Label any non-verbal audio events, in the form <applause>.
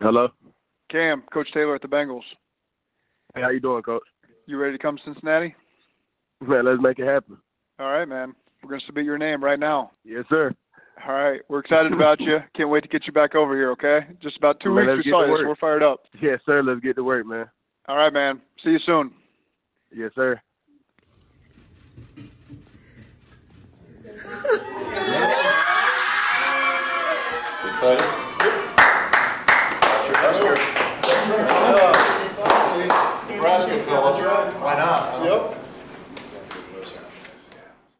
Hello. Cam, Coach Taylor at the Bengals. Hey, how you doing, Coach? You ready to come to Cincinnati? Man, let's make it happen. All right, man. We're gonna submit your name right now. Yes, sir. All right, we're excited about you. <laughs> Can't wait to get you back over here. Okay, just about two Man, weeks let's we get saw to you, so work. we're fired up. Yes, sir. Let's get to work, man. All right, man. See you soon. Yes, sir. Excited? Nebraska, Phil. Why not? Yep.